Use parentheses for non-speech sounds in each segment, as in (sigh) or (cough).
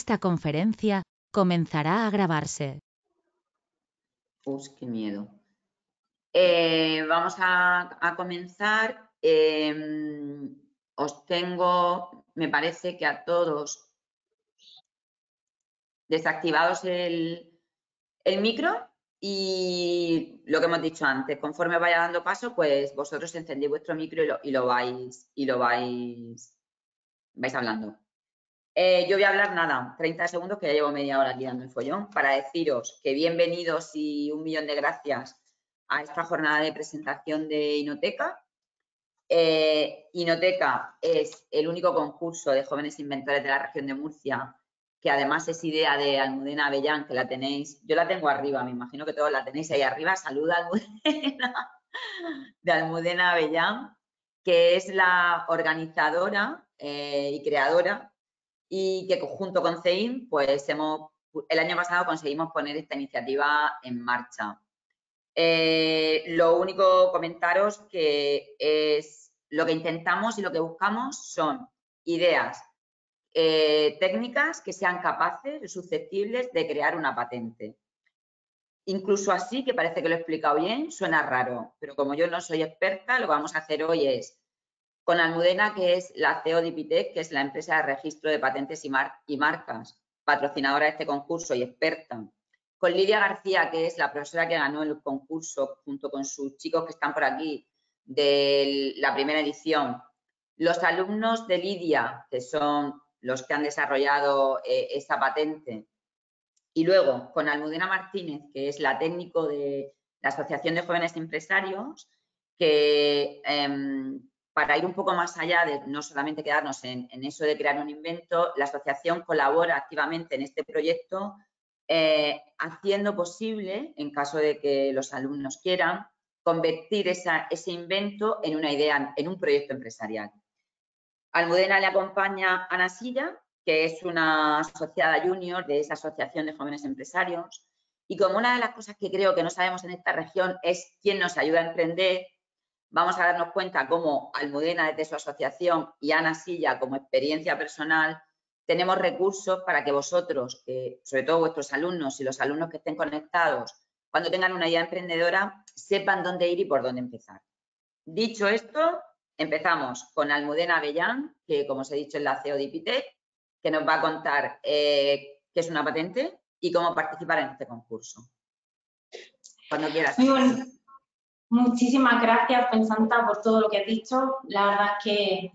Esta conferencia comenzará a grabarse. Pues qué miedo. Eh, vamos a, comenzar. Em, os tengo, me parece que a todos desactivados el, micro y lo que hemos dicho antes, conforme vaya dando paso, pues vosotros encendéis vuestro micro y lo, y lo vais y lo vais, vais hablando. Eh, yo voy a hablar nada, 30 segundos, que ya llevo media hora aquí dando el follón, para deciros que bienvenidos y un millón de gracias a esta jornada de presentación de Inoteca. Eh, Inoteca es el único concurso de jóvenes inventores de la región de Murcia, que además es idea de Almudena Avellán, que la tenéis, yo la tengo arriba, me imagino que todos la tenéis ahí arriba. Saluda Almudena, de Almudena Avellán, que es la organizadora eh, y creadora y que junto con CEIN, pues hemos, el año pasado conseguimos poner esta iniciativa en marcha. Eh, lo único comentaros que es lo que intentamos y lo que buscamos son ideas eh, técnicas que sean capaces, susceptibles de crear una patente. Incluso así, que parece que lo he explicado bien, suena raro, pero como yo no soy experta, lo que vamos a hacer hoy es con Almudena, que es la CEO de Ipitec, que es la empresa de registro de patentes y, marcas, patrocinadora de este concurso y experta. Con Lidia García, que es la profesora que ganó el concurso junto con sus chicos que están por aquí de la primera edición. Los alumnos de Lidia, que son los que han desarrollado eh, esta patente. Y luego con Almudena Martínez, que es la técnico de la Asociación de Jóvenes Empresarios, que em, para ir un poco más allá de no solamente quedarnos en, eso de crear un invento, la asociación colabora activamente en este proyecto eh, haciendo posible, en caso de que los alumnos quieran, convertir ese invento en una idea, en un proyecto empresarial. Almudena le acompaña Ana Silla, que es una asociada junior de esa Asociación de Jóvenes Empresarios. Y como una de las cosas que creo que no sabemos en esta región es quién nos ayuda a emprender, vamos a darnos cuenta cómo Almudena desde su asociación y Ana Silla como experiencia personal tenemos recursos para que vosotros, sobre todo vuestros alumnos y los alumnos que estén conectados, cuando tengan una idea emprendedora, sepan dónde ir y por dónde empezar. Dicho esto, empezamos con Almudena Avellán, que como os he dicho es la CEO de IPITEC, que nos va a contar eh, qué es una patente y cómo participar en este concurso. Cuando quieras. Muchísimas gracias, Pensanta, por todo lo que has dicho. La verdad es que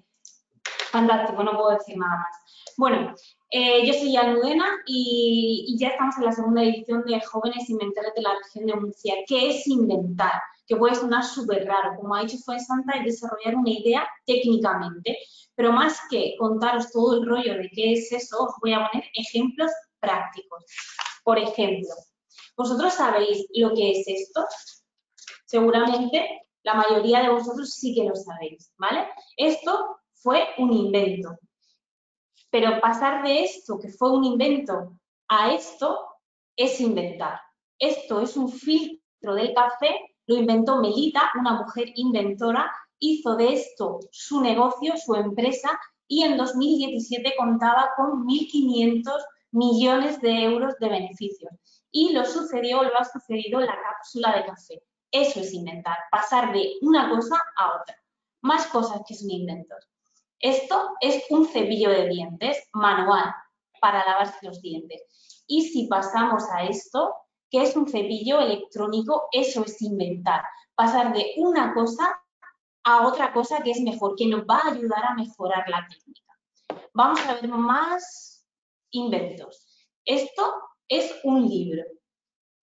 fantástico, no puedo decir nada más. Bueno, eh, yo soy Almudena y, y, ya estamos en la segunda edición de Jóvenes Inventores de la región de Murcia. ¿Qué es inventar? Que puede sonar súper raro. Como ha dicho Santa, es desarrollar una idea técnicamente. Pero más que contaros todo el rollo de qué es eso, os voy a poner ejemplos prácticos. Por ejemplo, ¿vosotros sabéis lo que es esto? Seguramente la mayoría de vosotros sí que lo sabéis, ¿vale? Esto fue un invento. Pero pasar de esto, que fue un invento, a esto es inventar. Esto es un filtro del café, lo inventó Melita, una mujer inventora, hizo de esto su negocio, su empresa, y en 2017 contaba con 1.500 millones de euros de beneficios. Y lo sucedió, lo ha sucedido la cápsula de café. Eso es inventar, pasar de una cosa a otra. Más cosas que son inventos. Esto es un cepillo de dientes manual para lavarse los dientes. Y si pasamos a esto, que es un cepillo electrónico, eso es inventar. Pasar de una cosa a otra cosa que es mejor, que nos va a ayudar a mejorar la técnica. Vamos a ver más inventos. Esto es un libro,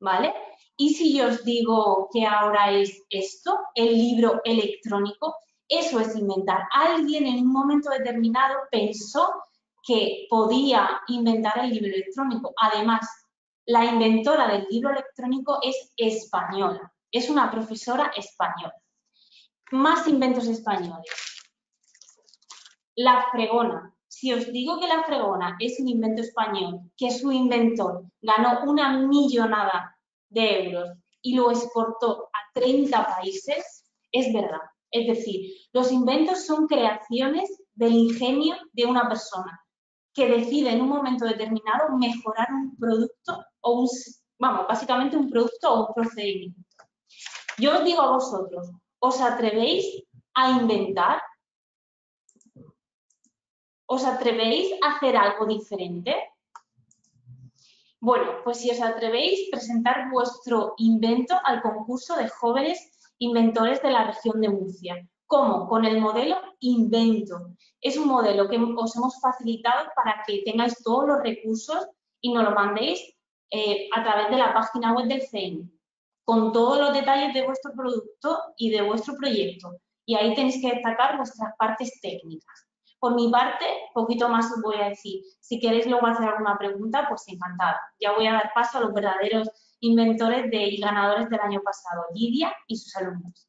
¿vale? Y si yo os digo que ahora es esto, el libro electrónico, eso es inventar. Alguien en un momento determinado pensó que podía inventar el libro electrónico. Además, la inventora del libro electrónico es española, es una profesora española. Más inventos españoles. La fregona. Si os digo que la fregona es un invento español, que su inventor ganó una millonada de euros y lo exportó a 30 países, es verdad. Es decir, los inventos son creaciones del ingenio de una persona que decide en un momento determinado mejorar un producto o un, vamos, básicamente un producto o un procedimiento. Yo os digo a vosotros, ¿os atrevéis a inventar? ¿Os atrevéis a hacer algo diferente? Bueno, pues si os atrevéis, presentar vuestro invento al concurso de jóvenes inventores de la región de Murcia. ¿Cómo? Con el modelo Invento. Es un modelo que os hemos facilitado para que tengáis todos los recursos y nos lo mandéis eh, a través de la página web del CEN, con todos los detalles de vuestro producto y de vuestro proyecto. Y ahí tenéis que destacar vuestras partes técnicas. Por mi parte, poquito más os voy a decir. Si queréis luego hacer alguna pregunta, pues encantada. Ya voy a dar paso a los verdaderos inventores y ganadores del año pasado, Lidia y sus alumnos.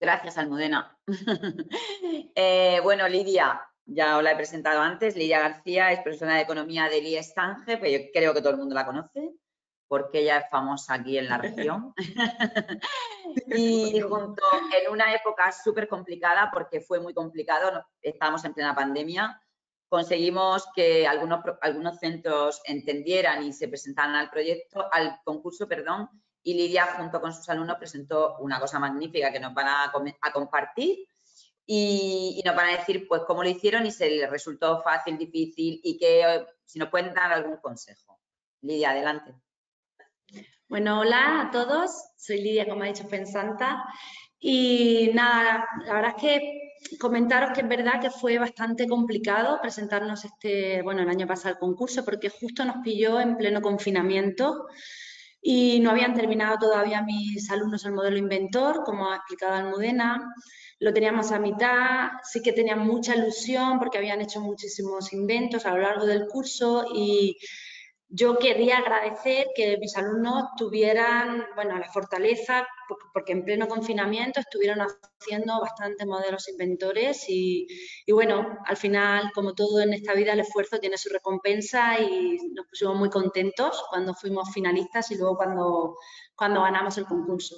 Gracias, Almudena. (laughs) Eh, bueno, Lidia, ya os la he presentado antes. Lidia García es profesora de Economía del IES pero yo creo que todo el mundo la conoce porque ella es famosa aquí en la región. (laughs) (laughs) y junto en una época súper complicada, porque fue muy complicado, estábamos en plena pandemia, conseguimos que algunos, algunos centros entendieran y se presentaran al proyecto, al concurso, perdón, y Lidia junto con sus alumnos presentó una cosa magnífica que nos van a, compartir y, y, nos van a decir pues cómo lo hicieron y si les resultó fácil, difícil y que si nos pueden dar algún consejo. Lidia, adelante. Bueno, hola a todos, soy Lidia, como ha dicho Pensanta, y nada, la verdad es que comentaros que es verdad que fue bastante complicado presentarnos este, bueno, el año pasado el concurso, porque justo nos pilló en pleno confinamiento y no habían terminado todavía mis alumnos el modelo inventor, como ha explicado Almudena, lo teníamos a mitad, sí que tenían mucha ilusión porque habían hecho muchísimos inventos a lo largo del curso y yo quería agradecer que mis alumnos tuvieran, bueno, la fortaleza, porque en pleno confinamiento estuvieron haciendo bastantes modelos inventores y, bueno, al final, como todo en esta vida, el esfuerzo tiene su recompensa y nos pusimos muy contentos cuando fuimos finalistas y luego cuando, cuando ganamos el concurso.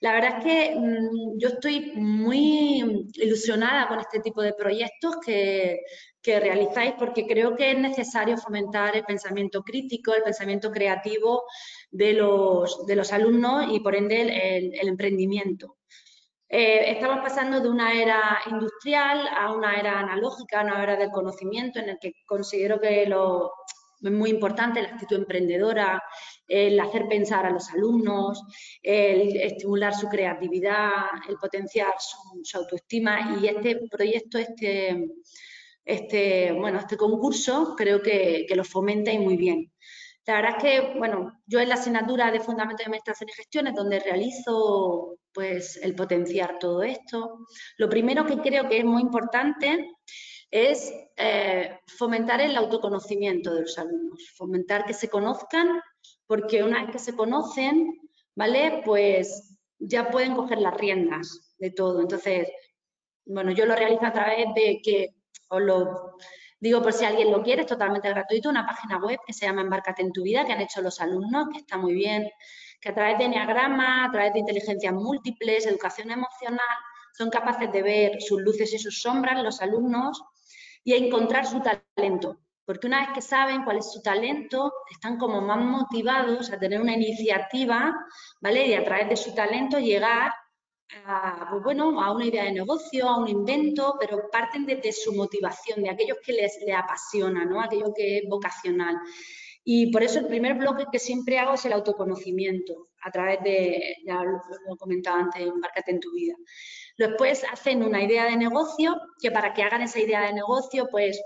La verdad es que mm, yo estoy muy ilusionada con este tipo de proyectos que, realizáis porque creo que es necesario fomentar el pensamiento crítico, el pensamiento creativo de los, de los alumnos y por ende el, emprendimiento. Eh, estamos pasando de una era industrial a una era analógica, a una era del conocimiento en el que considero que lo, es muy importante la actitud emprendedora, el hacer pensar a los alumnos, el estimular su creatividad, el potenciar su, autoestima y este proyecto, este, este, bueno, este concurso creo que, que lo fomenta y muy bien. La verdad es que, bueno, yo en la asignatura de Fundamentos de Administración y Gestión es donde realizo pues, el potenciar todo esto. Lo primero que creo que es muy importante es eh, fomentar el autoconocimiento de los alumnos, fomentar que se conozcan, porque una vez que se conocen, ¿vale? Pues ya pueden coger las riendas de todo. Entonces, bueno, yo lo realizo a través de que os lo digo por si alguien lo quiere, es totalmente gratuito, una página web que se llama Embarcate en tu vida, que han hecho los alumnos, que está muy bien, que a través de Enneagrama, a través de inteligencias múltiples, educación emocional, son capaces de ver sus luces y sus sombras los alumnos y encontrar su talento. Porque una vez que saben cuál es su talento, están como más motivados a tener una iniciativa, ¿vale? Y a través de su talento llegar a, pues bueno, a una idea de negocio, a un invento, pero parten desde su motivación, de aquellos que les, apasiona, ¿no? aquello que es vocacional. Y por eso el primer bloque que siempre hago es el autoconocimiento, a través de, ya lo, he comentado antes, embarcate en tu vida. Después hacen una idea de negocio, que para que hagan esa idea de negocio, pues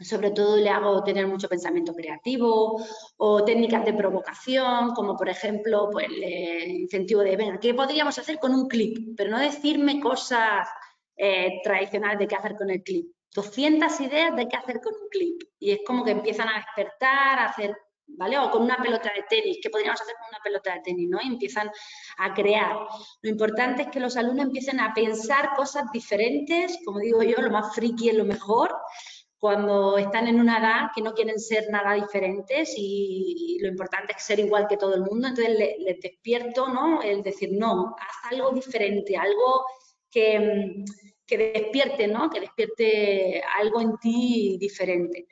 sobre todo le hago tener mucho pensamiento creativo o técnicas de provocación, como por ejemplo pues, el incentivo de, venga, ¿qué podríamos hacer con un clip? Pero no decirme cosas eh, tradicionales de qué hacer con el clip. 200 ideas de qué hacer con un clip. Y es como que empiezan a despertar, a hacer, ¿vale? O con una pelota de tenis, ¿qué podríamos hacer con una pelota de tenis? ¿no? Y empiezan a crear. Lo importante es que los alumnos empiecen a pensar cosas diferentes, como digo yo, lo más friki es lo mejor, cuando están en una edad que no quieren ser nada diferentes y, lo importante es ser igual que todo el mundo, entonces les despierto ¿no? el decir, no, haz algo diferente, algo que, que despierte, ¿no? Que despierte algo en ti diferente.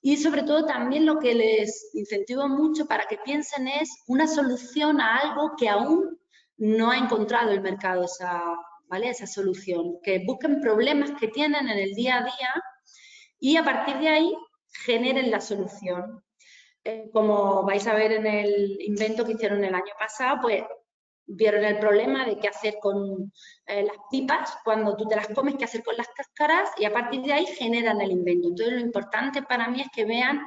Y sobre todo también lo que les incentivo mucho para que piensen es una solución a algo que aún no ha encontrado el mercado esa, ¿vale? esa solución. Que busquen problemas que tienen en el día a día y a partir de ahí generen la solución. Eh, como vais a ver en el invento que hicieron el año pasado, pues vieron el problema de qué hacer con eh, las pipas cuando tú te las comes, qué hacer con las cáscaras y a partir de ahí generan el invento. Entonces lo importante para mí es que vean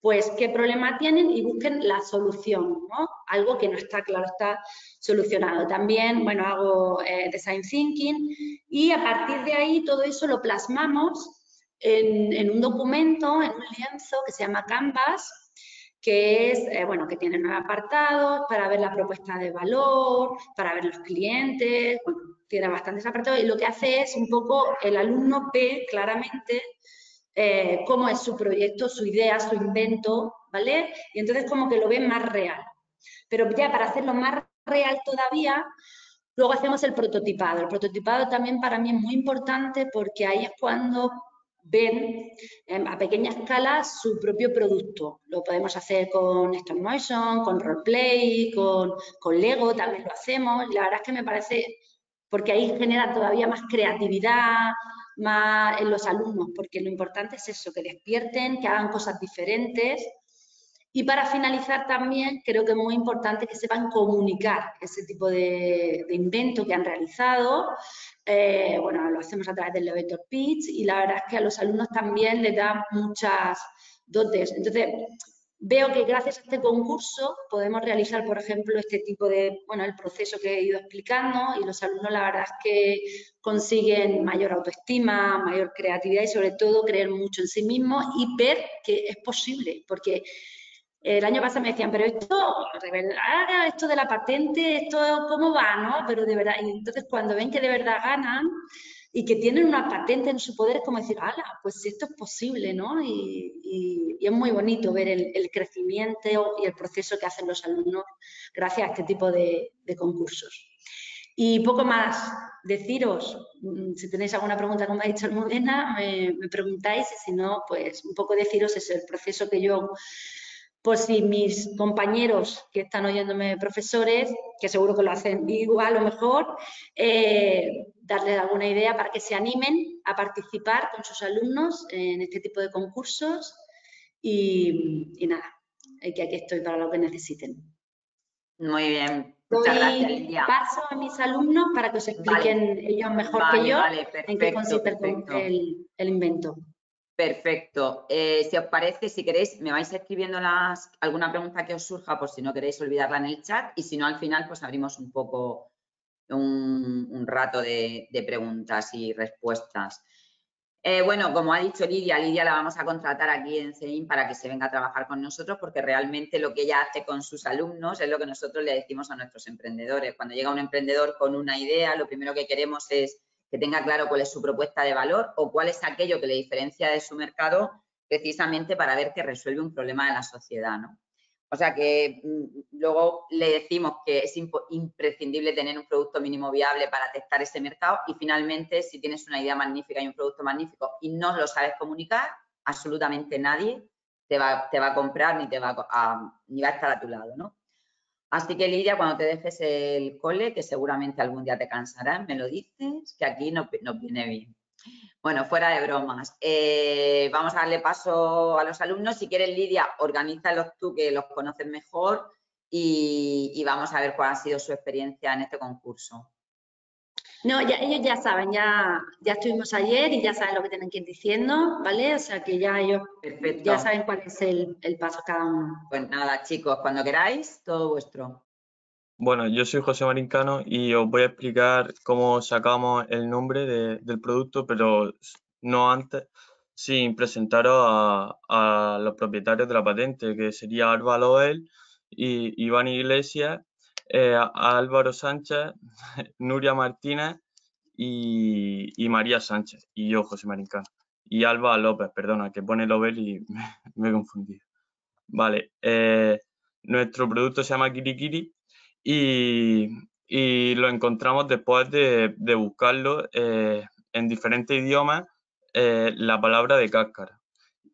pues qué problema tienen y busquen la solución, ¿no? Algo que no está claro, está solucionado. También, bueno, hago eh, design thinking y a partir de ahí todo eso lo plasmamos en, un documento, en un lienzo que se llama Canvas, que es, eh, bueno, que tiene nueve apartados para ver la propuesta de valor, para ver los clientes, bueno, tiene bastantes apartados y lo que hace es un poco, el alumno ve claramente eh, cómo es su proyecto, su idea, su invento, ¿vale? Y entonces como que lo ve más real. Pero ya para hacerlo más real todavía, luego hacemos el prototipado. El prototipado también para mí es muy importante porque ahí es cuando ven em, a pequeña escala su propio producto. Lo podemos hacer con stop motion, con roleplay, con, con Lego también lo hacemos. la verdad es que me parece, porque ahí genera todavía más creatividad más en los alumnos, porque lo importante es eso, que despierten, que hagan cosas diferentes. Y para finalizar también, creo que es muy importante que sepan comunicar ese tipo de, de invento que han realizado, eh, bueno, lo hacemos a través del elevator pitch y la verdad es que a los alumnos también les da muchas dotes. Entonces, veo que gracias a este concurso podemos realizar, por ejemplo, este tipo de, bueno, el proceso que he ido explicando y los alumnos la verdad es que consiguen mayor autoestima, mayor creatividad y sobre todo creer mucho en sí mismos y ver que es posible, porque el año pasado me decían, pero esto, esto de la patente, esto cómo va, ¿no? Pero de verdad, y entonces cuando ven que de verdad ganan y que tienen una patente en su poder, es como decir, ala, pues esto es posible, ¿no? Y, es muy bonito ver el, crecimiento y el proceso que hacen los alumnos gracias a este tipo de, concursos. Y poco más deciros, mm, si tenéis alguna pregunta, como ha dicho Almudena, me, me preguntáis y si no, pues un poco deciros es el proceso que yo por si mis compañeros que están oyéndome profesores, que seguro que lo hacen igual o mejor, eh, darles alguna idea para que se animen a participar con sus alumnos en este tipo de concursos y, nada, que aquí estoy para lo que necesiten. Muy bien. Muchas gracias, Lidia. Paso a mis alumnos para que os expliquen ellos mejor que yo en qué consiste el invento. Perfecto. Eh, si os parece, si queréis, me vais escribiendo las, alguna pregunta que os surja por si no queréis olvidarla en el chat y si no, al final, pues abrimos un poco un, rato de, preguntas y respuestas. Eh, bueno, como ha dicho Lidia, Lidia la vamos a contratar aquí en CEIN para que se venga a trabajar con nosotros porque realmente lo que ella hace con sus alumnos es lo que nosotros le decimos a nuestros emprendedores. Cuando llega un emprendedor con una idea, lo primero que queremos es que tenga claro cuál es su propuesta de valor o cuál es aquello que le diferencia de su mercado precisamente para ver que resuelve un problema de la sociedad, ¿no? O sea que mm, luego le decimos que es imprescindible tener un producto mínimo viable para testar ese mercado y finalmente si tienes una idea magnífica y un producto magnífico y no lo sabes comunicar, absolutamente nadie te va, a comprar ni, te va a, va a estar a tu lado, ¿no? Así que Lidia, cuando te dejes el cole, que seguramente algún día te cansarás, me lo dices, que aquí no, viene bien. Bueno, fuera de bromas. Eh, vamos a darle paso a los alumnos. Si quieres, Lidia, organízalos tú, que los conoces mejor, y vamos a ver cuál ha sido su experiencia en este concurso. No, ya, ellos ya saben, ya, ya estuvimos ayer y ya saben lo que tienen que ir diciendo, ¿vale? O sea que ya ellos ya saben cuál es el, paso cada uno. Pues nada, chicos, cuando queráis, todo vuestro. Bueno, yo soy José Marincano y os voy a explicar cómo sacamos el nombre del producto, pero no antes, sin presentaros a, los propietarios de la patente, que sería Alba Loel y Iván Iglesias eh, Álvaro Sánchez, (laughs) Nuria Martínez y, María Sánchez, y yo, José Marincano. Y Alba López, perdona, que pone Lobel y (laughs) me, he confundido. Vale, eh, nuestro producto se llama Kirikiri y, y lo encontramos después de, buscarlo eh, en diferentes idiomas la palabra de cáscara.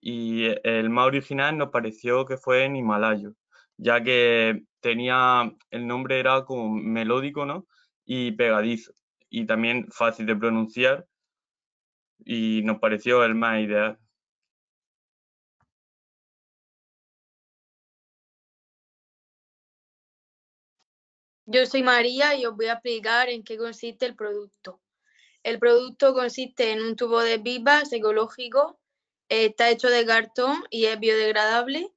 Y el más original nos pareció que fue en himalayo, ya que tenía, el nombre era como melódico, ¿no? Y pegadizo, y también fácil de pronunciar, y nos pareció el más ideal. Yo soy María y os voy a explicar en qué consiste el producto. El producto consiste en un tubo de pipas ecológico, está hecho de cartón y es biodegradable.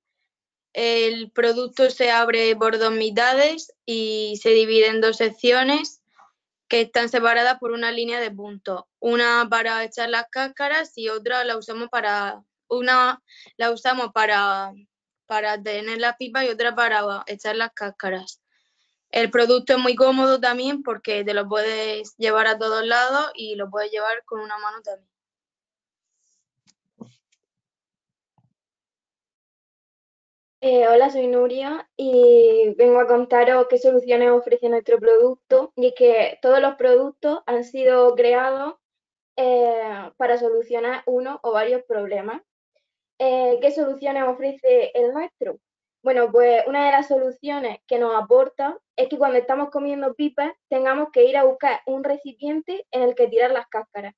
El producto se abre por dos mitades y se divide en dos secciones que están separadas por una línea de puntos. Una para echar las cáscaras y otra la usamos para una la usamos para, para tener las pipas y otra para echar las cáscaras. El producto es muy cómodo también porque te lo puedes llevar a todos lados y lo puedes llevar con una mano también. Eh, hola, soy Nuria y vengo a contaros qué soluciones ofrece nuestro producto. Y es que todos los productos han sido creados eh, para solucionar uno o varios problemas. Eh, ¿Qué soluciones ofrece el nuestro? Bueno, pues una de las soluciones que nos aporta es que cuando estamos comiendo pipas tengamos que ir a buscar un recipiente en el que tirar las cáscaras.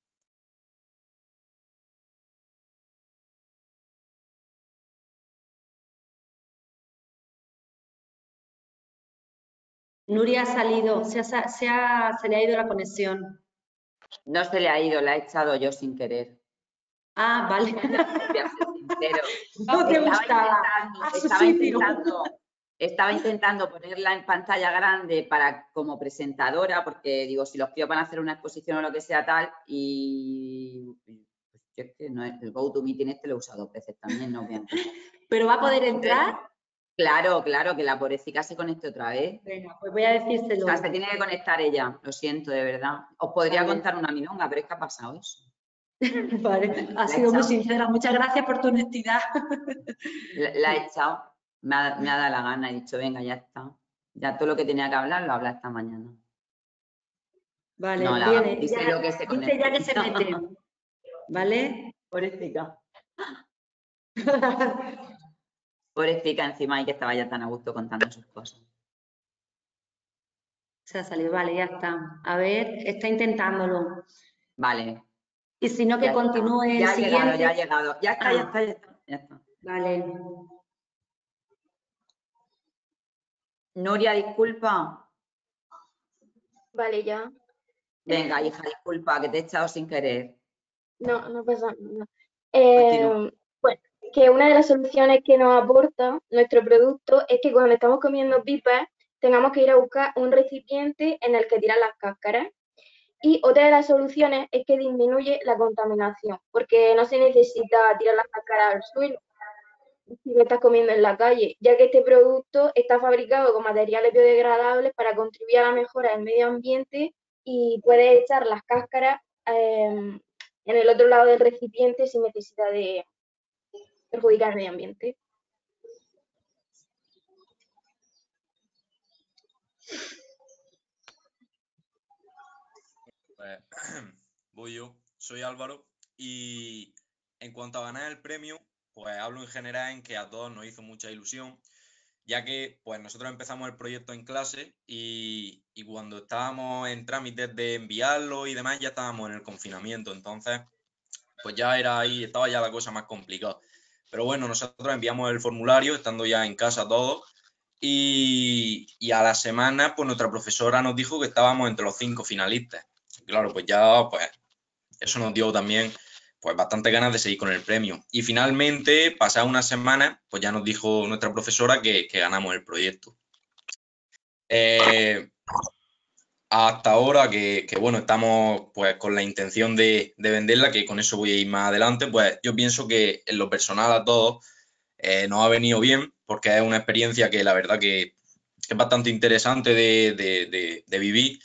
Nuria ha salido, se, se, ha, se le ha ido la conexión. No se le ha ido, la he echado yo sin querer. Ah, vale. (laughs) No te estaba Intentando, estaba, intentando, estaba intentando ponerla en pantalla grande para como presentadora, porque digo, si los tíos van a hacer una exposición o lo que sea tal, y pues, yo es que no, el GoToMeeting este lo he usado veces también, no (laughs) ¿Pero va a poder entrar? Claro, claro, que la pobrecita se conecte otra vez. Venga, pues voy a decírselo. O sea, se tiene que conectar ella, lo siento, de verdad. Os podría contar una milonga, pero es que ha pasado eso. (laughs) Vale, ha sido muy sincera. Muchas gracias por tu honestidad. La, he (laughs) echado, me ha, dado la gana, he dicho, venga, ya está. Ya todo lo que tenía que hablar lo habla esta mañana. Vale, viene, dice, ya, que se dice ya que se mete. ¿Vale? (laughs) Pobrecita. Pobrecita encima y que estaba ya tan a gusto contando sus cosas. Se ha salido, vale, ya está. A ver, está intentándolo. Vale, y si no, que continúe el ya siguiente. Llegado, ya ha llegado, ya está, ya está, ya está, Vale. Nuria, disculpa. Vale, ya. Venga, hija, disculpa, que te he echado sin querer. No, no pasa nada. Eh, bueno, que una de las soluciones que nos aporta nuestro producto es que cuando estamos comiendo pipas tengamos que ir a buscar un recipiente en el que tirar las cáscaras. Y otra de las soluciones es que disminuye la contaminación, porque no se necesita tirar la cáscara al suelo si lo estás comiendo en la calle, ya que este producto está fabricado con materiales biodegradables para contribuir a la mejora del medio ambiente y puedes echar las cáscaras em, en el otro lado del recipiente sin necesidad de perjudicar el medio ambiente. Pues, (clears throat) voy yo, soy Álvaro y en cuanto a ganar el premio, pues hablo en general en que a todos nos hizo mucha ilusión, ya que pues nosotros empezamos el proyecto en clase y, cuando estábamos en trámites de enviarlo y demás ya estábamos en el confinamiento, entonces pues ya era ahí, estaba ya la cosa más complicada. Pero bueno, nosotros enviamos el formulario estando ya en casa todos y, y a la semana pues nuestra profesora nos dijo que estábamos entre los cinco finalistas claro, pues ya, pues eso nos dio también pues bastante ganas de seguir con el premio. Y finalmente, pasada una semana, pues ya nos dijo nuestra profesora que, ganamos el proyecto. Eh, hasta ahora que, bueno, estamos pues con la intención de, venderla, que con eso voy a ir más adelante, pues yo pienso que en lo personal a todos eh, nos ha venido bien, porque es una experiencia que la verdad que, es bastante interesante de, vivir.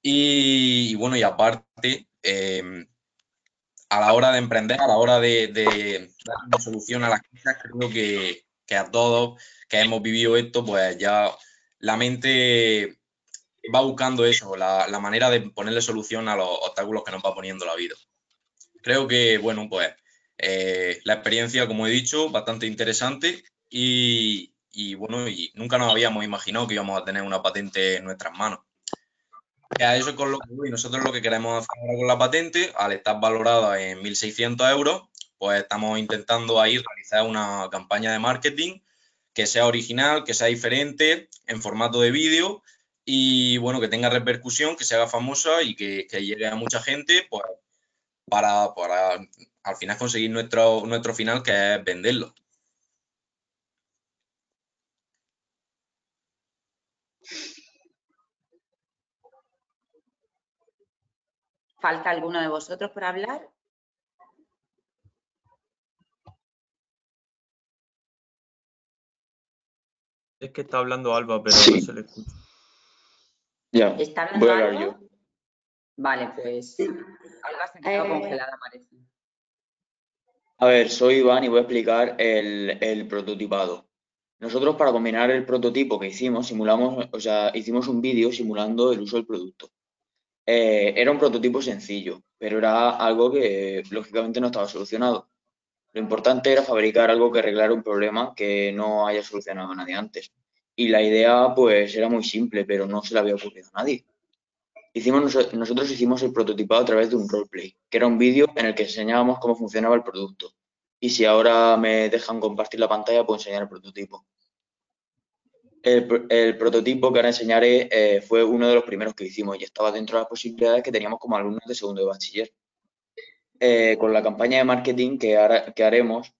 Y, bueno, y aparte, em, a la hora de emprender, a la hora de, dar una solución a las cosas, creo que, a todos que hemos vivido esto, pues ya la mente va buscando eso, la, manera de ponerle solución a los obstáculos que nos va poniendo la vida. Creo que, bueno, pues eh, la experiencia, como he dicho, bastante interesante y, bueno, y nunca nos habíamos imaginado que íbamos a tener una patente en nuestras manos. Eso es con lo que. Nosotros lo que queremos hacer ahora con la patente, al estar valorada en 1.600 euros, pues estamos intentando ahí realizar una campaña de marketing que sea original, que sea diferente, en formato de vídeo y bueno, que tenga repercusión, que se haga famosa y que, llegue a mucha gente pues, para, para al final conseguir nuestro, nuestro final, que es venderlo. ¿Falta alguno de vosotros por hablar? Es que está hablando Alba, pero no se le escucha. Ya, ¿Está hablando voy a hablar yo. Vale, pues Alba se quedado eh, congelada, parece. A ver, soy Iván y voy a explicar el, el, prototipado. Nosotros para combinar el prototipo que hicimos, simulamos, o sea, hicimos un vídeo simulando el uso del producto. Eh, era un prototipo sencillo, pero era algo que lógicamente no estaba solucionado. Lo importante era fabricar algo que arreglara un problema que no haya solucionado nadie antes. Y la idea pues era muy simple, pero no se le había ocurrido a nadie. Hicimos, nosotros hicimos el prototipado a través de un roleplay, que era un vídeo en el que enseñábamos cómo funcionaba el producto. Y si ahora me dejan compartir la pantalla, puedo enseñar el prototipo. El, prototipo que ahora enseñaré eh, fue uno de los primeros que hicimos y estaba dentro de las posibilidades que teníamos como alumnos de segundo de bachiller. Eh, con la campaña de marketing que, que haremos,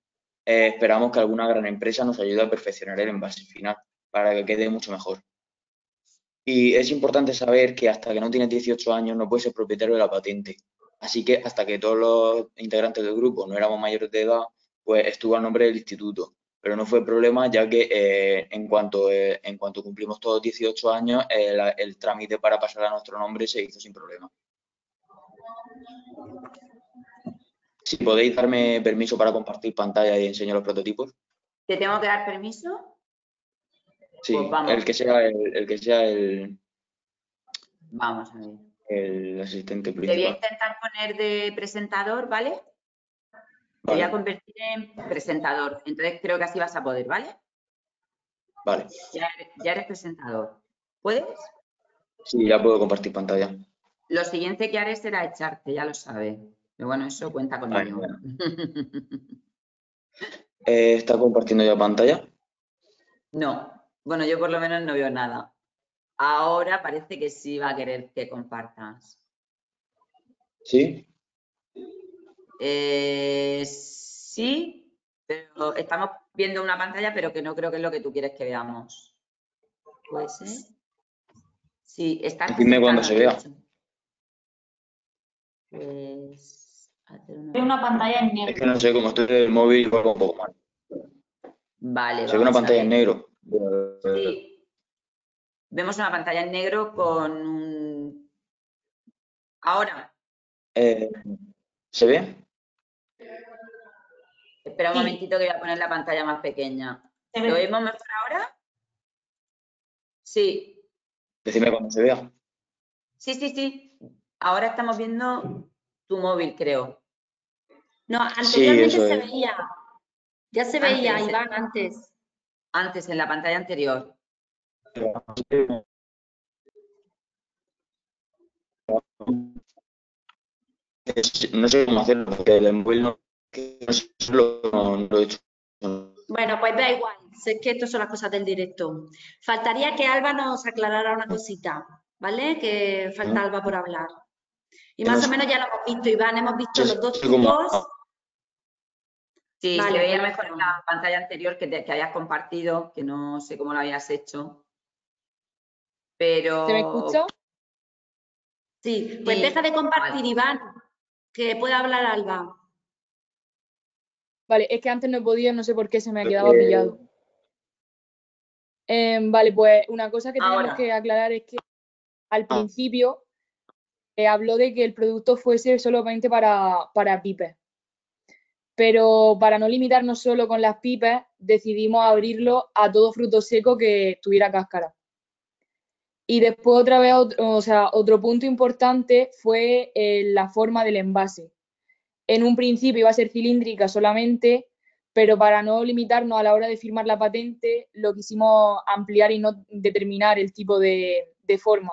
eh, esperamos que alguna gran empresa nos ayude a perfeccionar el envase final para que quede mucho mejor. Y es importante saber que hasta que no tienes 18 años no puedes ser propietario de la patente. Así que hasta que todos los integrantes del grupo no éramos mayores de edad, pues estuvo a nombre del instituto pero no fue problema ya que eh, en, cuanto, eh, en cuanto cumplimos todos 18 años, el, trámite para pasar a nuestro nombre se hizo sin problema. Si podéis darme permiso para compartir pantalla y enseñar los prototipos. ¿Te tengo que dar permiso? Sí, pues el que sea el, el, que sea el. Vamos a ver. El asistente principal. Te voy a intentar poner de presentador, ¿vale? Te voy a convertir en presentador. Entonces creo que así vas a poder, ¿vale? Vale. Ya eres, presentador. ¿Puedes? Sí, ya puedo compartir pantalla. Lo siguiente que haré será echarte, ya lo sabes. Pero bueno, eso cuenta con ello. (laughs) Eh, ¿Está compartiendo ya pantalla? No. Bueno, yo por lo menos no veo nada. Ahora parece que sí va a querer que compartas. ¿Sí? Eh, sí, pero estamos viendo una pantalla, pero que no creo que es lo que tú quieres que veamos. ¿Puede ser? Sí, está. Dime cuando se vea. Pues. Veo una pantalla en negro. Es que no sé, cómo estoy en el móvil, juego un poco mal. Vale. Se ve una pantalla en negro. Sí. Vemos una pantalla en negro con un. Ahora. Eh, ¿Se ve? Espera un momentito que voy a poner la pantalla más pequeña. ¿Lo vemos mejor ahora? Sí. Decime cuando se vea. Sí, sí, sí. Ahora estamos viendo tu móvil, creo. No, anteriormente se veía. Ya se veía, Iván, antes. Antes, en la pantalla anterior. No sé cómo hacerlo, porque el móvil no bueno, pues da igual, sé que esto son las cosas del directo. Faltaría que Alba nos aclarara una cosita, ¿vale? Que falta Alba por hablar. Y más o menos ya lo hemos visto, Iván, hemos visto los dos tipos. Sí, se veía mejor en la pantalla anterior que, que habías compartido, que no sé cómo lo habías hecho. Pero... ¿Se me escuchó? Sí, pues deja de compartir, Iván, que pueda hablar Alba. Vale, es que antes no he podido, no sé por qué se me ha quedado pillado. Em, vale, pues una cosa que tenemos que aclarar es que al ah. principio eh, habló de que el producto fuese solamente para, para pipes. Pero para no limitarnos solo con las pipes, decidimos abrirlo a todo fruto seco que tuviera cáscara. Y después otra vez, otro, o sea, otro punto importante fue eh, la forma del envase. En un principio iba a ser cilíndrica solamente, pero para no limitarnos a la hora de firmar la patente, lo quisimos ampliar y no determinar el tipo de, forma,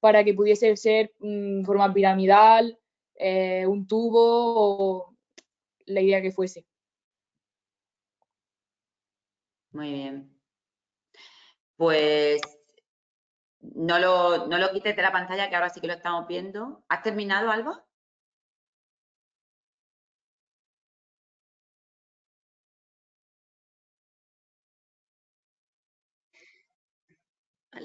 para que pudiese ser mm, forma piramidal, eh, un tubo o la idea que fuese. Muy bien. Pues no lo, no lo quites de la pantalla, que ahora sí que lo estamos viendo. ¿Has terminado, Alba?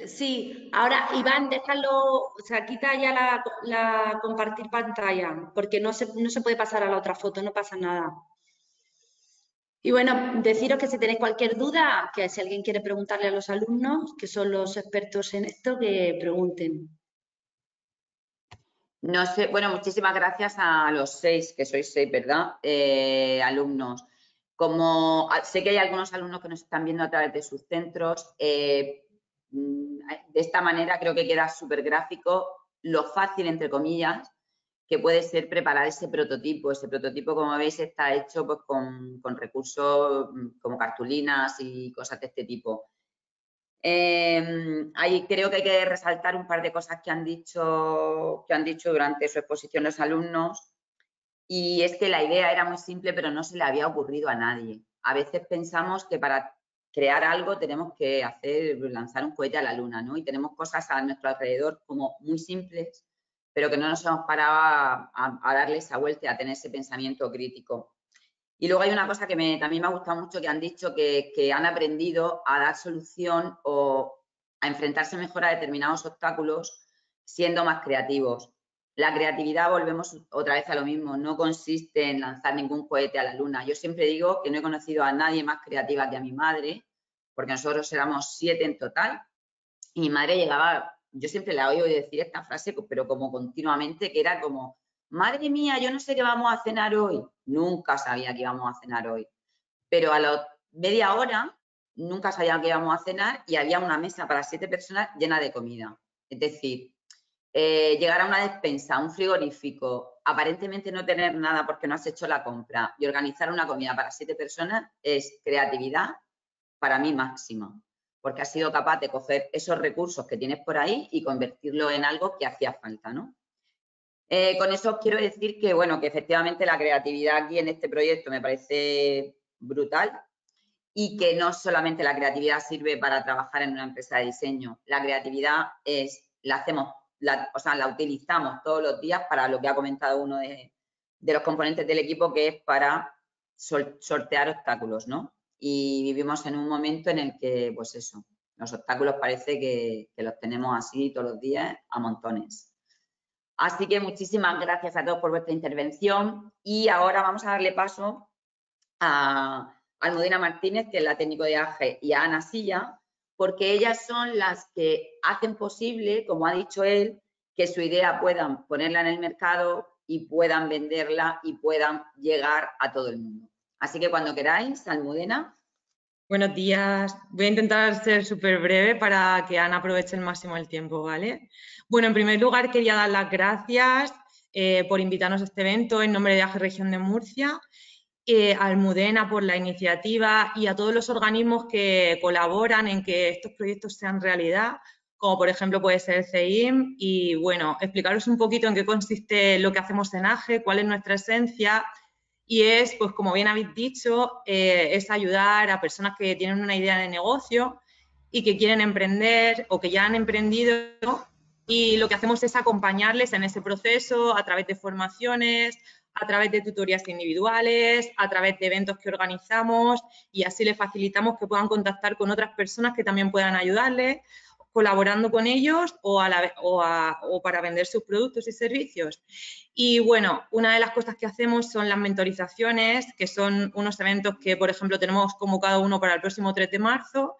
Sí, ahora Iván, déjalo, o sea, quita ya la, compartir pantalla, porque no se, no se puede pasar a la otra foto, no pasa nada. Y bueno, deciros que si tenéis cualquier duda, que si alguien quiere preguntarle a los alumnos, que son los expertos en esto, que pregunten. No sé, bueno, muchísimas gracias a los seis, que sois seis, ¿verdad? Eh, alumnos. Como sé que hay algunos alumnos que nos están viendo a través de sus centros, eh, de esta manera creo que queda súper gráfico lo fácil, entre comillas, que puede ser preparar ese prototipo. Ese prototipo, como veis, está hecho pues, con, recursos mm, como cartulinas y cosas de este tipo. Em, ahí creo que hay que resaltar un par de cosas que han dicho, que han dicho durante su exposición los alumnos. Y es que la idea era muy simple, pero no se le había ocurrido a nadie. A veces pensamos que para crear algo tenemos que hacer, lanzar un cohete a la luna, ¿no? Y tenemos cosas a nuestro alrededor como muy simples, pero que no nos hemos parado a, darle esa vuelta, a tener ese pensamiento crítico. Y luego hay una cosa que me, también me ha gustado mucho, que han dicho que, han aprendido a dar solución o a enfrentarse mejor a determinados obstáculos siendo más creativos. La creatividad, volvemos otra vez a lo mismo, no consiste en lanzar ningún cohete a la luna. Yo siempre digo que no he conocido a nadie más creativa que a mi madre, porque nosotros éramos siete en total, y mi madre llegaba yo siempre la oigo decir esta frase, pero como continuamente, que era como, madre mía, yo no sé qué vamos a cenar hoy. Nunca sabía que íbamos a cenar hoy. Pero a la media hora nunca sabía que íbamos a cenar y había una mesa para siete personas llena de comida. Es decir, eh, llegar a una despensa, un frigorífico, aparentemente no tener nada porque no has hecho la compra y organizar una comida para siete personas es creatividad para mí máxima porque has sido capaz de coger esos recursos que tienes por ahí y convertirlo en algo que hacía falta, ¿no? Eh, con eso quiero decir que, bueno, que efectivamente la creatividad aquí en este proyecto me parece brutal y que no solamente la creatividad sirve para trabajar en una empresa de diseño, la creatividad es, la hacemos, o sea, la utilizamos todos los días para lo que ha comentado uno de, de los componentes del equipo, que es para sortear obstáculos, ¿no? y vivimos en un momento en el que, pues eso, los obstáculos parece que, los tenemos así todos los días a montones. Así que muchísimas gracias a todos por vuestra intervención y ahora vamos a darle paso a Almudena Martínez, que es la técnico de AGE, y a Ana Silla, porque ellas son las que hacen posible, como ha dicho él, que su idea puedan ponerla en el mercado y puedan venderla y puedan llegar a todo el mundo. Así que cuando queráis, Almudena. Buenos días. Voy a intentar ser súper breve para que Ana aproveche el máximo el tiempo, ¿vale? Bueno, en primer lugar quería dar las gracias eh, por invitarnos a este evento en nombre de AGE Región de Murcia, eh, a Almudena por la iniciativa y a todos los organismos que colaboran en que estos proyectos sean realidad, como por ejemplo puede ser el CEIM, y bueno, explicaros un poquito en qué consiste lo que hacemos en AGE, cuál es nuestra esencia. Y es, pues como bien habéis dicho, eh, es ayudar a personas que tienen una idea de negocio y que quieren emprender o que ya han emprendido y lo que hacemos es acompañarles en ese proceso a través de formaciones, a través de tutorías individuales, a través de eventos que organizamos y así les facilitamos que puedan contactar con otras personas que también puedan ayudarles colaborando con ellos o, para vender sus productos y servicios. Y bueno, una de las cosas que hacemos son las mentorizaciones, que son unos eventos que, por ejemplo, tenemos convocado uno para el próximo 3 de marzo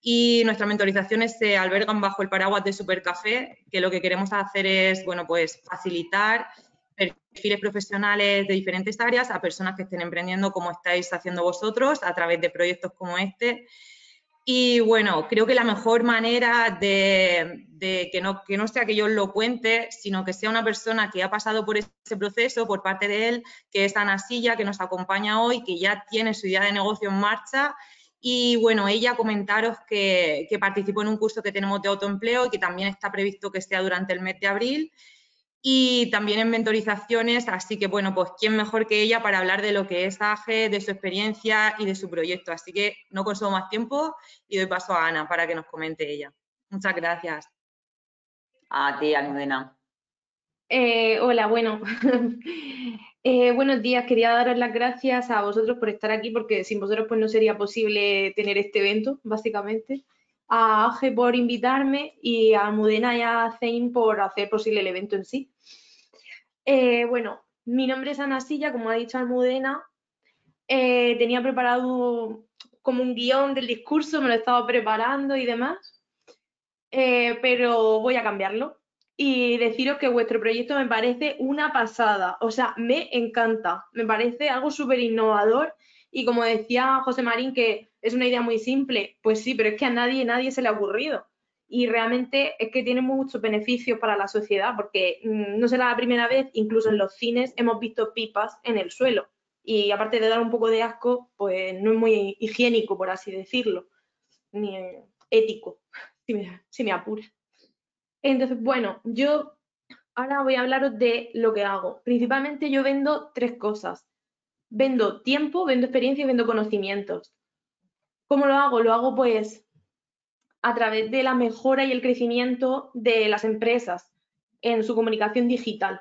y nuestras mentorizaciones se albergan bajo el paraguas de Supercafé, que lo que queremos hacer es, bueno, pues facilitar perfiles profesionales de diferentes áreas a personas que estén emprendiendo como estáis haciendo vosotros a través de proyectos como este Y bueno, creo que la mejor manera de, que, no, que no sea que yo lo cuente, sino que sea una persona que ha pasado por ese proceso por parte de él, que es Ana Silla, que nos acompaña hoy, que ya tiene su idea de negocio en marcha. Y bueno, ella comentaros que, que participó en un curso que tenemos de autoempleo y que también está previsto que sea durante el mes de abril y también en mentorizaciones, así que bueno, pues quién mejor que ella para hablar de lo que es AGE, de su experiencia y de su proyecto. Así que no consumo más tiempo y doy paso a Ana para que nos comente ella. Muchas gracias. A ti, Almudena. Eh, hola, bueno. (laughs) Eh, buenos días, quería daros las gracias a vosotros por estar aquí porque sin vosotros pues no sería posible tener este evento, básicamente a Age por invitarme y a Almudena y a Zein por hacer posible el evento en sí. Eh, bueno, mi nombre es Ana Silla, como ha dicho Almudena. Eh, tenía preparado como un guion del discurso, me lo estaba preparando y demás, eh, pero voy a cambiarlo. Y deciros que vuestro proyecto me parece una pasada, o sea, me encanta, me parece algo súper innovador. Y como decía José Marín, que es una idea muy simple, pues sí, pero es que a nadie, nadie se le ha ocurrido. Y realmente es que tiene muchos beneficios para la sociedad, porque mm, no será la primera vez, incluso en los cines hemos visto pipas en el suelo. Y aparte de dar un poco de asco, pues no es muy higiénico, por así decirlo, ni ético, (laughs) si me, si me apura. Entonces, bueno, yo ahora voy a hablaros de lo que hago. Principalmente yo vendo tres cosas vendo tiempo, vendo experiencia y vendo conocimientos. ¿Cómo lo hago? Lo hago pues a través de la mejora y el crecimiento de las empresas en su comunicación digital.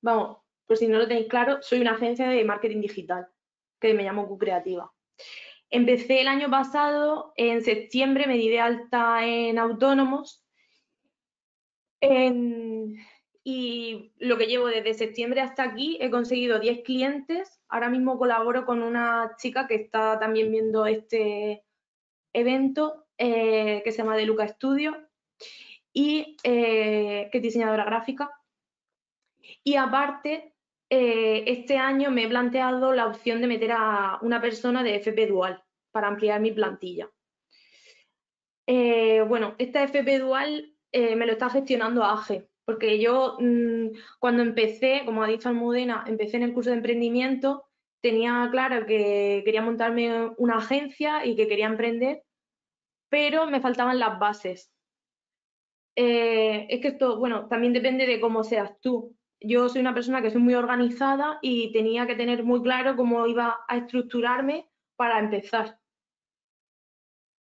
Vamos, pues si no lo tenéis claro, soy una agencia de marketing digital que me llamo Q-Creativa. Empecé el año pasado, en septiembre me di de alta en autónomos y lo que llevo desde septiembre hasta aquí he conseguido 10 clientes Ahora mismo colaboro con una chica que está también viendo este evento, eh, que se llama De Luca Studio, y eh, que es diseñadora gráfica. Y aparte, eh, este año me he planteado la opción de meter a una persona de FP Dual para ampliar mi plantilla. bueno, esta FP Dual me lo está gestionando AGE, porque yo mm, cuando empecé, como ha dicho Almudena, empecé en el curso de emprendimiento, tenía claro que quería montarme una agencia y que quería emprender, pero me faltaban las bases. Eh, es que esto, bueno, también depende de cómo seas tú. Yo soy una persona que soy muy organizada y tenía que tener muy claro cómo iba a estructurarme para empezar.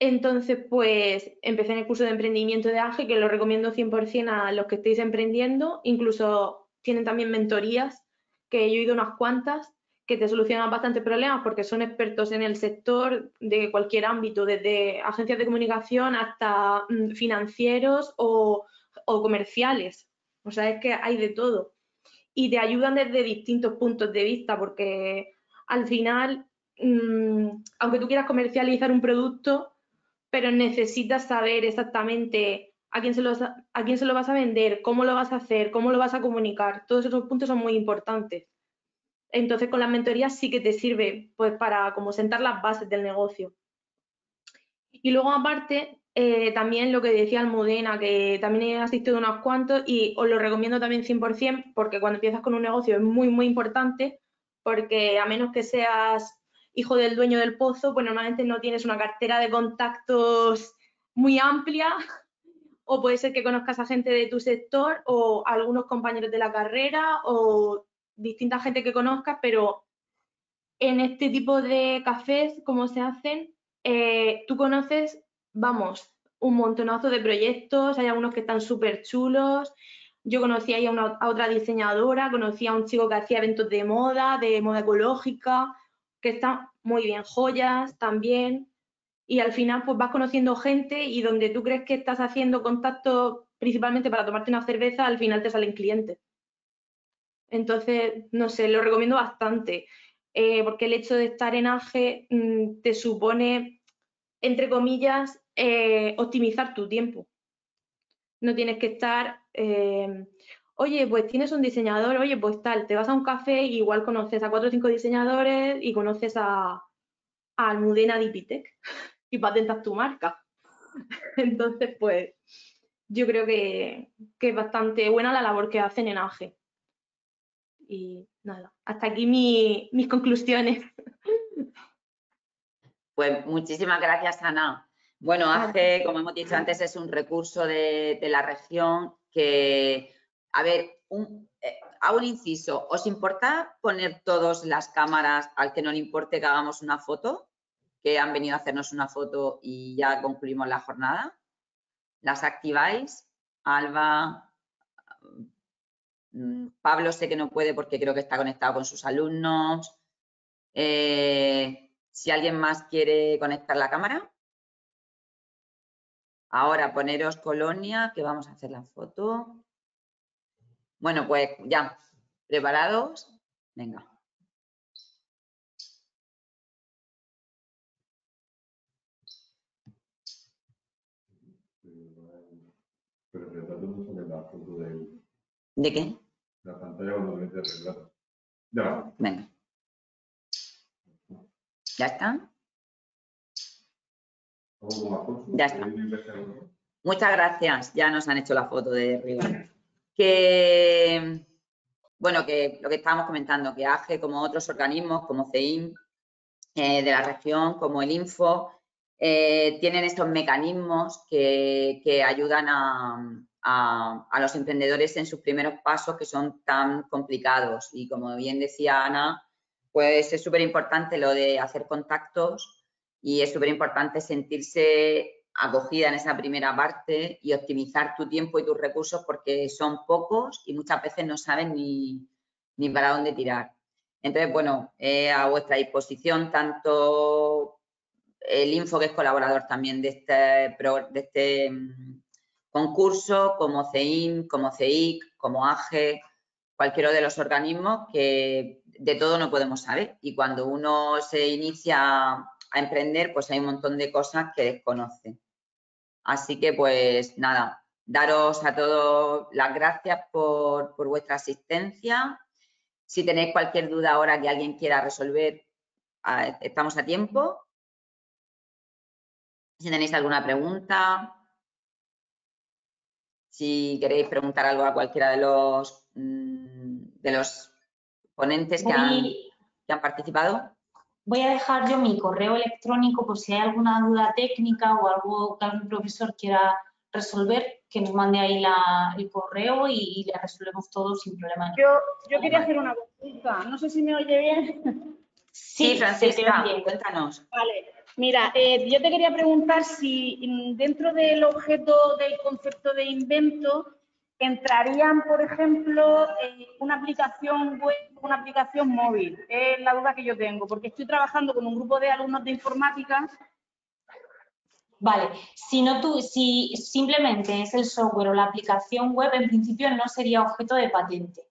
Entonces, pues empecé en el curso de emprendimiento de AGE, que lo recomiendo 100% a los que estéis emprendiendo. Incluso tienen también mentorías, que yo he ido unas cuantas, que te solucionan bastantes problemas porque son expertos en el sector de cualquier ámbito, desde agencias de comunicación hasta mm, financieros o, comerciales. O sea, es que hay de todo. Y te ayudan desde distintos puntos de vista porque al final, mm, aunque tú quieras comercializar un producto, pero necesitas saber exactamente a quién, se lo, a quién se lo vas a vender, cómo lo vas a hacer, cómo lo vas a comunicar. Todos esos puntos son muy importantes. Entonces, con las mentorías sí que te sirve pues, para como sentar las bases del negocio. Y luego, aparte, eh, también lo que decía Almudena, que también he asistido unos cuantos y os lo recomiendo también 100% porque cuando empiezas con un negocio es muy, muy importante porque a menos que seas hijo del dueño del pozo, pues normalmente no tienes una cartera de contactos muy amplia o puede ser que conozcas a gente de tu sector o algunos compañeros de la carrera o distinta gente que conozcas, pero en este tipo de cafés, como se hacen, eh, tú conoces, vamos, un montonazo de proyectos, hay algunos que están súper chulos. Yo conocí a, una, a otra diseñadora, conocí a un chico que hacía eventos de moda, de moda ecológica, que está muy bien, joyas también, y al final pues vas conociendo gente y donde tú crees que estás haciendo contacto principalmente para tomarte una cerveza, al final te salen clientes. Entonces, no sé, lo recomiendo bastante, eh, porque el hecho de estar en AGE mm, te supone, entre comillas, eh, optimizar tu tiempo. No tienes que estar, eh, oye, pues tienes un diseñador, oye, pues tal, te vas a un café y igual conoces a cuatro o cinco diseñadores y conoces a, a Almudena Dipitec. (laughs) y patentas tu marca. (laughs) Entonces, pues yo creo que, es bastante buena la labor que hacen en AGE. Y nada, hasta aquí mis conclusiones. (laughs) Pues muchísimas gracias, Ana. Bueno, AGE, como hemos dicho antes, es un recurso de, la región que, a ver, un, eh, hago un inciso. ¿Os importa poner todas las cámaras al que no le importe que hagamos una foto? Que han venido a hacernos una foto y ya concluimos la jornada. ¿Las activáis? Alba, Pablo sé que no puede porque creo que está conectado con sus alumnos. Eh, si alguien más quiere conectar la cámara. Ahora poneros colonia, que vamos a hacer la foto. Bueno, pues ya, ¿preparados? Venga. ¿De qué? La pantalla cuando relato. Ya. Venga. ¿Ya está? Ya está. Muchas gracias. Ya nos han hecho la foto de arriba que, bueno, que lo que estábamos comentando, que AGE, como otros organismos, como CEIM eh, de la región, como el Info, eh, tienen estos mecanismos que, ayudan a, a, los emprendedores en sus primeros pasos que son tan complicados. Y como bien decía Ana, pues es súper importante lo de hacer contactos y es súper importante sentirse acogida en esa primera parte y optimizar tu tiempo y tus recursos porque son pocos y muchas veces no saben ni, para dónde tirar. Entonces, bueno, a vuestra disposición tanto el Info, que es colaborador también de este, de este concurso, como CEIM, como CEIC, como AGE, cualquiera de los organismos que de todo no podemos saber. Y cuando uno se inicia a emprender, pues hay un montón de cosas que desconoce. Así que, pues nada, daros a todos las gracias por, vuestra asistencia. Si tenéis cualquier duda ahora que alguien quiera resolver, estamos a tiempo. Si tenéis alguna pregunta, si queréis preguntar algo a cualquiera de los, mm, de los ponentes que han participado voy a dejar yo mi correo electrónico por si hay alguna duda técnica o algo que algún profesor quiera resolver, que nos mande ahí el correo y, le resolvemos todo sin problema. Yo, yo quería hacer una consulta, no sé si me oye bien. Sí, Francisca, cuéntanos. Vale, mira, eh, yo te quería preguntar si mm, dentro del objeto del concepto de invento entrarían, por ejemplo, una aplicación web, una aplicación móvil. Es la duda que yo tengo, porque estoy trabajando con un grupo de alumnos de informática. Vale, si no tú, si simplemente es el software o la aplicación web, en principio no sería objeto de patente.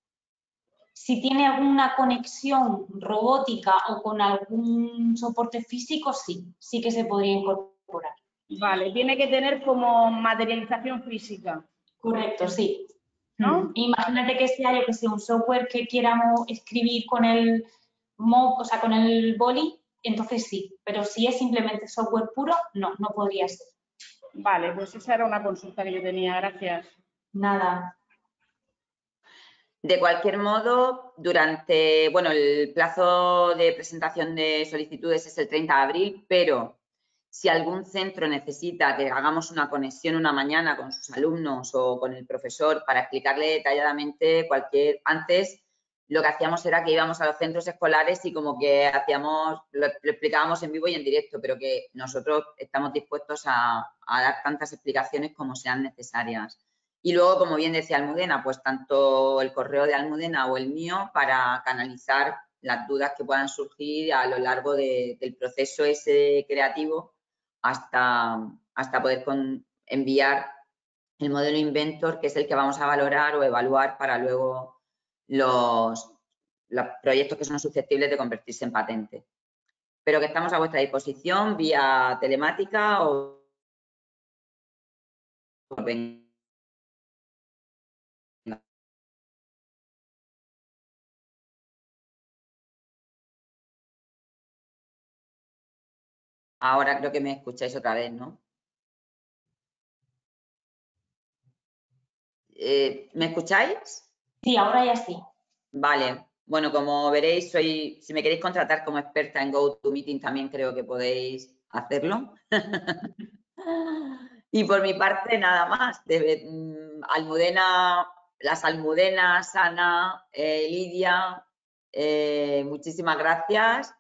Si tiene alguna conexión robótica o con algún soporte físico, sí, sí que se podría incorporar. Vale, tiene que tener como materialización física. Correcto, sí. ¿No? Mm. Imagínate que sea, yo que sea un software que quieramos escribir con el o sea, con el boli, entonces sí. Pero si es simplemente software puro, no, no podría ser. Vale, pues esa era una consulta que yo tenía. Gracias. Nada. De cualquier modo, durante, bueno, el plazo de presentación de solicitudes es el 30 de abril, pero si algún centro necesita que hagamos una conexión una mañana con sus alumnos o con el profesor para explicarle detalladamente cualquier... Antes lo que hacíamos era que íbamos a los centros escolares y como que hacíamos, lo, explicábamos en vivo y en directo, pero que nosotros estamos dispuestos a, dar tantas explicaciones como sean necesarias. Y luego, como bien decía Almudena, pues tanto el correo de Almudena o el mío para canalizar las dudas que puedan surgir a lo largo del proceso ese creativo hasta, hasta poder enviar el modelo Inventor, que es el que vamos a valorar o evaluar para luego los, proyectos que son susceptibles de convertirse en patente. Pero que estamos a vuestra disposición vía telemática o Ahora creo que me escucháis otra vez, ¿no? Eh, ¿Me escucháis? Sí, ahora ya sí. Vale. Bueno, como veréis, soy, si me queréis contratar como experta en GoToMeeting, también creo que podéis hacerlo. (laughs) y por mi parte, nada más. De, mm, Almudena, las Almudenas, Ana, eh, Lidia, eh, muchísimas gracias.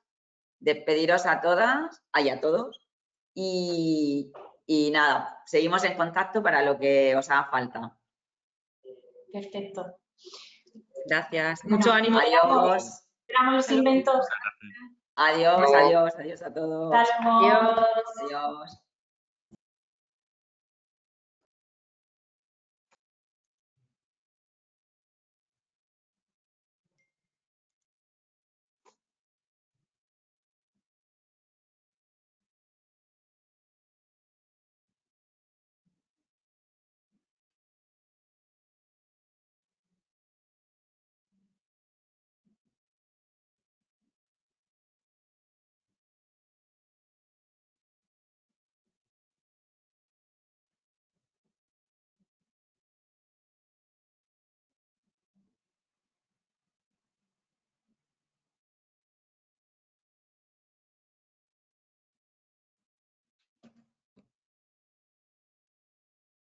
Despediros a todas, y a todos. Y, y nada, seguimos en contacto para lo que os haga falta. Perfecto. Gracias. Mucho ánimo. Adiós. Esperamos los inventos. Adiós, adiós, adiós a todos. Hasta luego. Adiós.